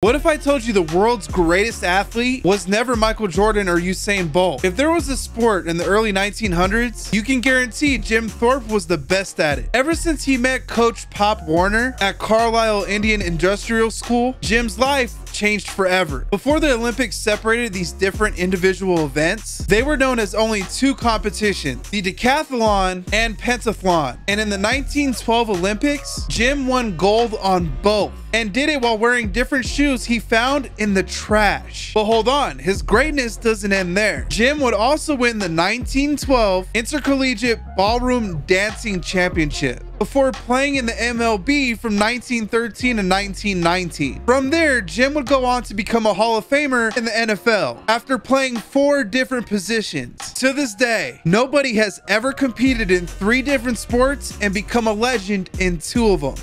What if I told you the world's greatest athlete was never Michael Jordan or Usain Bolt? If there was a sport in the early 1900s, you can guarantee Jim Thorpe was the best at it. Ever since he met Coach Pop Warner at Carlisle Indian Industrial School, Jim's life changed forever. Before the Olympics separated these different individual events, they were known as only two competitions, the decathlon and pentathlon. And in the 1912 Olympics, Jim won gold on both and did it while wearing different shoes he found in the trash. But hold on, his greatness doesn't end there. Jim would also win the 1912 Intercollegiate Ballroom Dancing Championship before playing in the MLB from 1913 to 1919. From there, Jim would go on to become a Hall of Famer in the NFL after playing four different positions. To this day, nobody has ever competed in three different sports and become a legend in two of them.